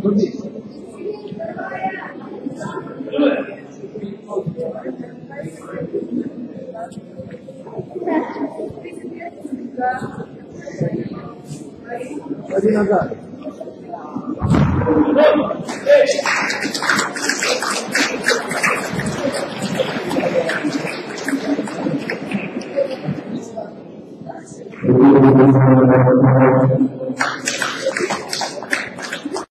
Thank Adinazar.